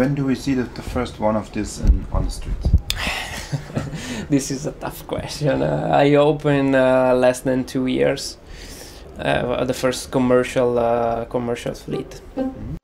when do we see the, the first one of this in, on the street? this is a tough question. Uh, I opened uh, less than two years. Uh, the first commercial uh, commercial fleet. Mhm.